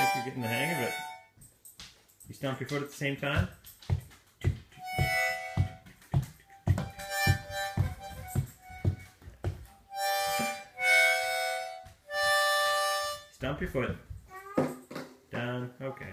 think you're getting the hang of it. You stomp your foot at the same time? Stomp your foot. Down. Okay.